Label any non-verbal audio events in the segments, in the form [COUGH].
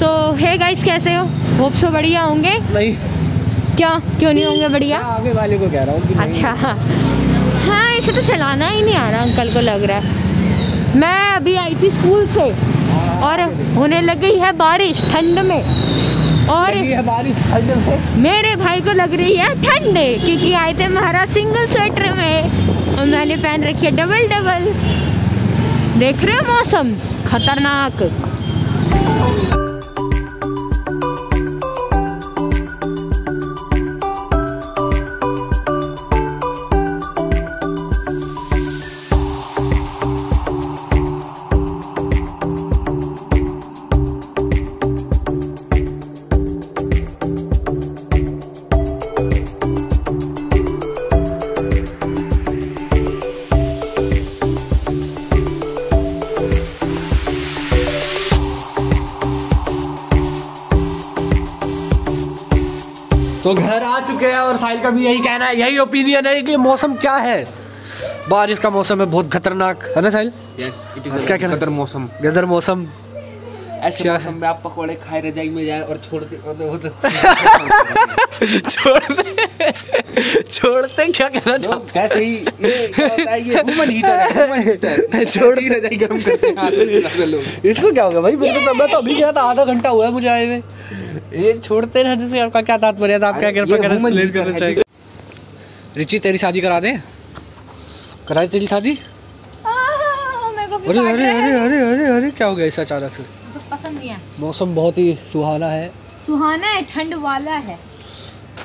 सो hey guys कैसे हो? Hope so बढ़िया होंगे। नहीं। क्या? क्यों नहीं होंगे बढ़िया? आगे वाले को कह रहा हूँ। अच्छा। हाँ इसे तो चलाना ही नहीं आ रहा अंकल को लग रहा है। मैं अभी आई थी स्कूल से और होने लग गई है बारिश ठंड में। और बारिश ठंड में? मेरे भाई को लग रही है ठंड क्योंकि आए थे महाराज सिंगल स्वेटर में और मैंने पहन रखी है डबल डबल। देख रहे हो मौसम? खतरनाक। तो घर आ चुके हैं और साहिल का भी यही कहना है यही ओपिनियन है कि मौसम क्या है। बारिश का मौसम है बहुत खतरनाक है ना साहिल? क्या कहना? कदर मौसम। गदर मौसम। ऐसे मौसम में आप पकौड़े खाए रजाई में जाए और छोड़ते और तो [LAUGHS] छोड़ते छोड़ते क्या कहना चाहते? [LAUGHS] ऐसे ही ये वुमन हीटर है वुमन हीटर छोड़ ही रजाई गर्म करते हैं इसको क्या होगा भाई? मेरे को तो मैं तो अभी गया था आधा घंटा हुआ है मुझे आए हुए। ये छोड़ते रहने से आपका क्या तात्पर्य था आप क्या leader करना रिची तेरी शादी करा दें? कराए तेरी शादी? अरे अरे अरे अरे अरे अरे क्या हो गया इस अचानक से? पसंद नहीं है मौसम बहुत ही सुहाना है। सुहाना है ठंड वाला है।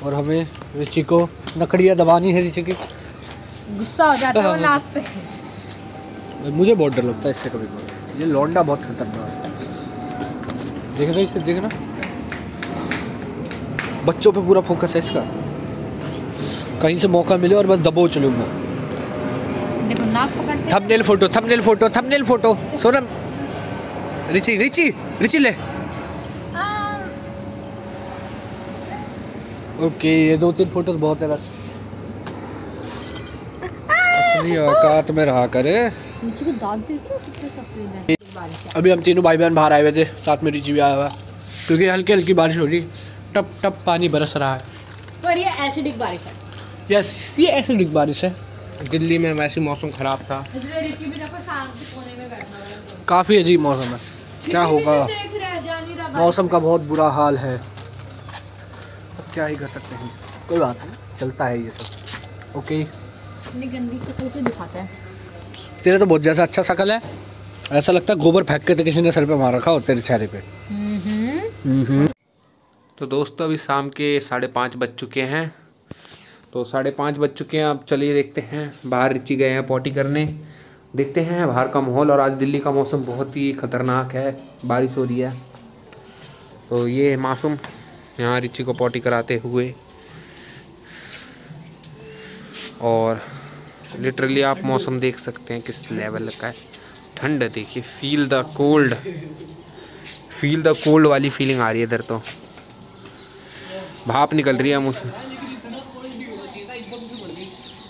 और हमें रिची को नकड़ियाँ दबानी है रिची की। गुस्सा हो जाता है नाक पे। मुझे बहुत डर लगता है इससे कभी कभी ये लौंडा बहुत खतरनाक है। देख रहे इससे देखना। बच्चों पे पूरा फोकस है इसका। कहीं से मौका मिले और बस दबो चलूँ मैं। Thumbnail photo thumbnail photo thumbnail photo Sonam Richie रिची रिची ले। ओके ये दो तीन फ़ोटो बहुत है बस। अपनी औकात में रहा करे। हो है है। अभी हम तीनों भाई बहन बाहर आए हुए थे साथ में रिची भी आया हुआ। है। क्योंकि हल्की हल्की बारिश हो रही। टप टप पानी बरस रहा है। पर ये एसिडिक बारिश है। यस ये एसिडिक बारिश है। दिल्ली में वैसे मौसम खराब था। काफ़ी अजीब मौसम है। क्या होगा? देख रहा है जा नहीं रहा मौसम का बहुत बुरा हाल है। अब क्या ही कर सकते हैं? कोई बात नहीं चलता है ये सब। ओके गंदी शक्ल को दिखाता है। तेरा तो बहुत जैसा अच्छा शकल है। ऐसा लगता है गोबर फेंक के तो किसी ने सर पे मार रखा हो तेरे चेहरे पे। हम्म हम्म। तो दोस्तों, अभी शाम के साढ़े पाँच बज चुके हैं। तो साढ़े पाँच बज चुके हैं। अब चलिए देखते हैं। बाहर रिची गए हैं पॉटी करने। देखते हैं बाहर का माहौल। और आज दिल्ली का मौसम बहुत ही खतरनाक है। बारिश हो रही है। तो ये मासूम। यहाँ रिची को पॉटी कराते हुए। और लिटरली आप मौसम देख सकते हैं किस लेवल का है। ठंड, देखिए feel the cold feel the cold वाली फीलिंग आ रही है इधर तो। भाप निकल रही है मुझसे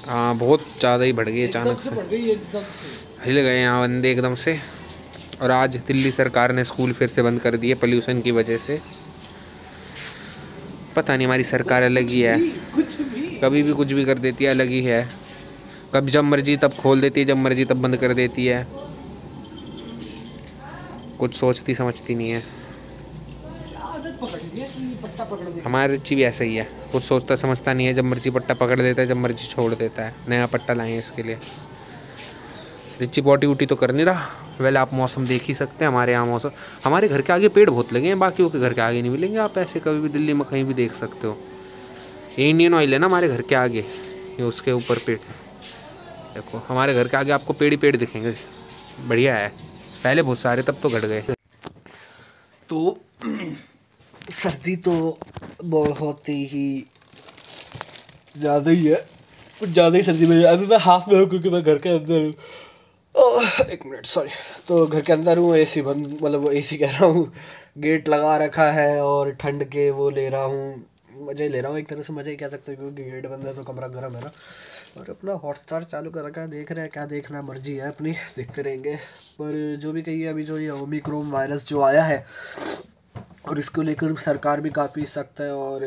हाँ बहुत ज़्यादा ही बढ़ गई अचानक से। हिल गए यहाँ बंदे एकदम से। और आज दिल्ली सरकार ने स्कूल फिर से बंद कर दिए पोल्यूशन की वजह से। पता नहीं, हमारी सरकार अलग ही है। कभी भी कुछ भी कर देती है, अलग ही है। कभी जब मर्ज़ी तब खोल देती है, जब मर्ज़ी तब बंद कर देती है। कुछ सोचती समझती नहीं है। हमारा रिची भी ऐसा ही है। कुछ सोचता समझता नहीं है, जब मर्ज़ी पट्टा पकड़ देता है, जब मर्ज़ी छोड़ देता है। नया पट्टा लाए इसके लिए। रिची बॉटी वूटी तो कर नहीं रहा। वेल आप मौसम देख ही सकते हैं, हमारे यहाँ मौसम। हमारे घर के आगे पेड़ बहुत लगे हैं, बाकियों के घर के आगे नहीं मिलेंगे। आप ऐसे कभी भी दिल्ली में कहीं भी देख सकते हो। ये इंडियन ऑयल है ना हमारे घर के आगे। ये उसके ऊपर पेड़ देखो, हमारे घर के आगे आपको पेड़ ही पेड़ दिखेंगे। बढ़िया है। पहले बहुत सारे, तब तो घट गए। तो सर्दी तो बहुत ही ज़्यादा ही है। कुछ ज़्यादा ही सर्दी में अभी मैं हाफ़ में हूँ क्योंकि मैं घर के अंदर हूँ। एक मिनट सॉरी तो घर के अंदर हूँ एसी बंद मतलब वो एसी कह रहा हूँ। गेट लगा रखा है और ठंड के वो ले रहा हूँ। मज़े ले रहा हूँ, एक तरह से मज़े ही कह सकते हो, क्योंकि गेट बंद है तो कमरा गर्म है ना। और अपना हॉटस्टार चालू कर रखा है, देख रहे हैं, क्या देखना मर्ज़ी है अपनी, देखते रहेंगे। पर जो भी कहिए अभी जो ये ओमिक्रोन वायरस जो आया है और इसको लेकर सरकार भी काफ़ी सख्त है और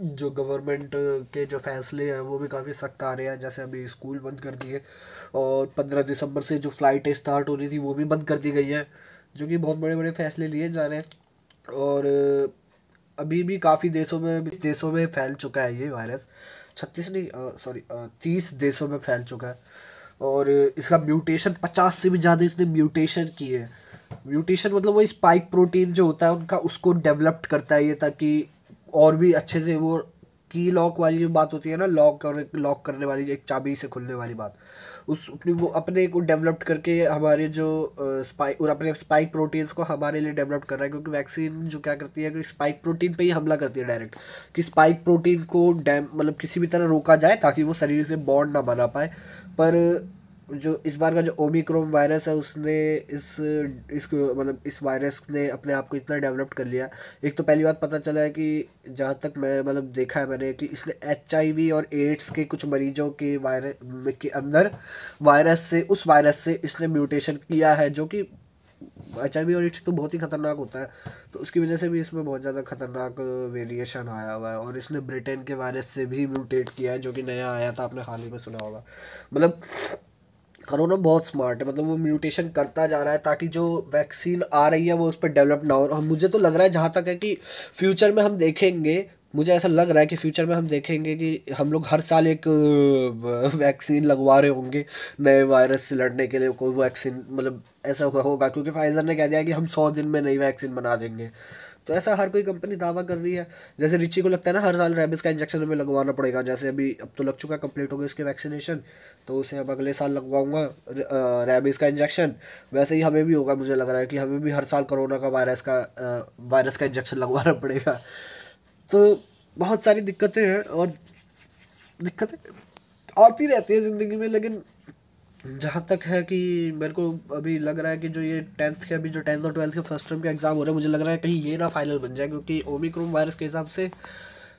जो गवर्नमेंट के जो फैसले हैं, वो भी काफ़ी सख्त आ रहे हैं। जैसे अभी स्कूल बंद कर दिए और पंद्रह दिसंबर से जो फ़्लाइटें स्टार्ट हो रही थी, वो भी बंद कर दी गई है, जो कि बहुत बड़े बड़े फैसले लिए जा रहे हैं। और अभी भी काफ़ी देशों में देशों में फैल चुका है ये वायरस छत्तीस नहीं सॉरी तीस देशों में फैल चुका है। और इसका म्यूटेशन पचास से भी ज़्यादा इसने म्यूटेशन किए है। म्यूटेशन मतलब वो स्पाइक प्रोटीन जो होता है, उनका उसको डेवलप्ड करता है ये, ताकि और भी अच्छे से वो की लॉक वाली जो बात होती है ना लॉक और लॉक करने वाली, एक चाबी से खुलने वाली बात। उस, अपनी वो, अपने को डेवलप करके हमारे जो स्पाइक और अपने स्पाइक प्रोटीन्स को हमारे लिए डेवलप कर रहा है, क्योंकि वैक्सीन जो क्या करती है, कि स्पाइक प्रोटीन पे ही हमला करती है डायरेक्ट कि स्पाइक प्रोटीन को डैम मतलब किसी भी तरह रोका जाए, ताकि वो शरीर से बॉन्ड ना बना पाए। पर जो इस बार का जो ओमिक्रोम वायरस है, उसने इस इसको मतलब इस वायरस ने अपने आप को इतना डेवलप कर लिया। एक तो पहली बात पता चला है कि जहाँ तक मैं मतलब देखा है मैंने कि इसने एचआईवी और एड्स के कुछ मरीजों के वायरस, के अंदर वायरस से, उस वायरस से इसने म्यूटेशन किया है, जो कि एचआईवी और एड्स तो बहुत ही ख़तरनाक होता है। तो उसकी वजह से भी इसमें बहुत ज़्यादा ख़तरनाक वेरिएशन आया हुआ है और इसने ब्रिटेन के वायरस से भी म्यूटेट किया है, जो कि नया आया था, आपने हाल ही में सुना होगा। मतलब करोना बहुत स्मार्ट है मतलब वो म्यूटेशन करता जा रहा है ताकि जो वैक्सीन आ रही है वो उस पर डेवलप ना हो। और मुझे तो लग रहा है जहाँ तक है कि फ्यूचर में हम देखेंगे, मुझे ऐसा लग रहा है कि फ्यूचर में हम देखेंगे कि हम लोग हर साल एक वैक्सीन लगवा रहे होंगे नए वायरस से लड़ने के लिए, कोई वैक्सीन मतलब ऐसा होगा क्योंकि फाइजर ने कह दिया कि हम सौ दिन में नई वैक्सीन बना देंगे। तो ऐसा हर कोई कंपनी दावा कर रही है। जैसे रिची को लगता है ना, हर साल रेबिस का इंजेक्शन हमें लगवाना पड़ेगा। जैसे अभी, अब तो लग चुका कंप्लीट हो गया उसके वैक्सीनेशन तो उसे अब अगले साल लगवाऊँगा रेबिस का इंजेक्शन वैसे ही हमें भी होगा, मुझे लग रहा है कि हमें भी हर साल कोरोना का वायरस का वायरस का इंजेक्शन लगवाना पड़ेगा। तो बहुत सारी दिक्कतें हैं और दिक्कतें आती रहती है ज़िंदगी में, लेकिन जहाँ तक है कि मेरे को अभी लग रहा है कि जो ये टेंथ के, अभी जो टेंथ और ट्वेल्थ के फ़र्स्ट टर्म के एग्ज़ाम हो रहे हैं, मुझे लग रहा है कहीं ये ना फाइनल बन जाए, क्योंकि ओमिक्रोन वायरस के हिसाब से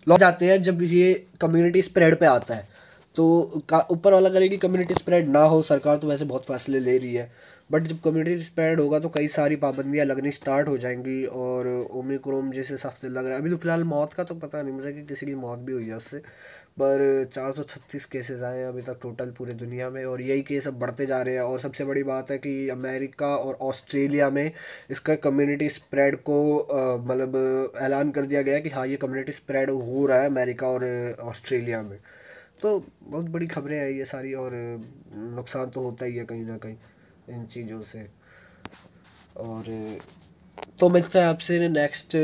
लॉक जाते हैं जब ये कम्युनिटी स्प्रेड पे आता है। तो ऊपर वाला करेगी कम्युनिटी स्प्रेड ना हो, सरकार तो वैसे बहुत फैसले ले रही है। बट जब कम्युनिटी स्प्रेड होगा तो कई सारी पाबंदियाँ लगनी स्टार्ट हो जाएँगी और ओमिक्रोम जिस हिसाब से लग रहा है। अभी तो फ़िलहाल मौत का तो पता नहीं, मुझे कि किसी की मौत भी हुई है उससे। पर चार सौ छत्तीस केसेस आए हैं अभी तक टोटल पूरे दुनिया में और यही केस अब बढ़ते जा रहे हैं और सबसे बड़ी बात है कि अमेरिका और ऑस्ट्रेलिया में इसका कम्युनिटी स्प्रेड को मतलब ऐलान कर दिया गया कि हाँ ये कम्युनिटी स्प्रेड हो रहा है अमेरिका और ऑस्ट्रेलिया में। तो बहुत बड़ी खबरें हैं ये सारी और, नुकसान तो होता ही है कहीं ना कहीं इन चीज़ों से। और तो मिलते हैं आपसे नेक्स्ट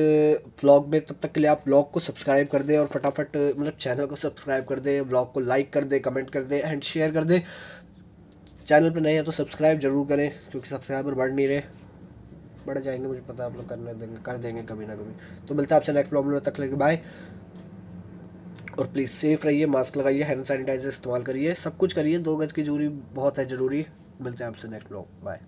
व्लॉग में। तब तक के लिए आप व्लॉग को सब्सक्राइब कर दें और फटाफट मतलब चैनल को सब्सक्राइब कर दें व्लॉग को लाइक कर दें कमेंट कर दें एंड शेयर कर दें। चैनल पर नहीं है तो सब्सक्राइब ज़रूर करें, क्योंकि सब्सक्राइबर बढ़ नहीं रहे। बढ़ जाएँगे, मुझे पता आप लोग करने देंगे, कर देंगे कभी ना कभी। तो मिलता है आपसे नेक्स्ट प्रॉब्लम तक लेके बाय और प्लीज़ सेफ़ रहिए मास्क लगाइए हैंड सैनिटाइजर इस्तेमाल करिए, सब कुछ करिए, दो गज की दूरी बहुत है ज़रूरी। मिलते हैं आपसे नेक्स्ट ब्लॉग बाय